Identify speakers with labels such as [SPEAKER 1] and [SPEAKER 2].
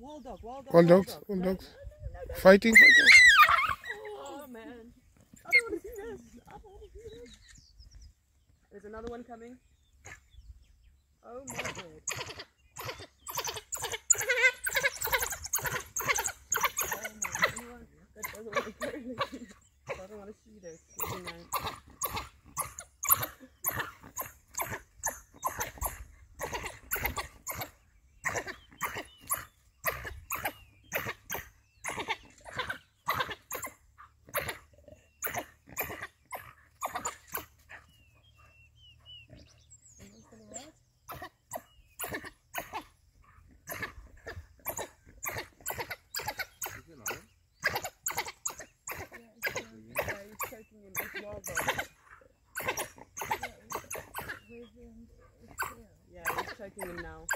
[SPEAKER 1] wild dog, wild dog.
[SPEAKER 2] Wild
[SPEAKER 1] wild
[SPEAKER 2] dogs,
[SPEAKER 1] dog.
[SPEAKER 2] wild
[SPEAKER 1] No,
[SPEAKER 2] dogs.
[SPEAKER 1] no, no, no, no.
[SPEAKER 2] Fighting, fighting.
[SPEAKER 1] Oh man. I don't want to see this. I don't want to see this. There's another one coming. Oh my god. Yeah, he's choking him now.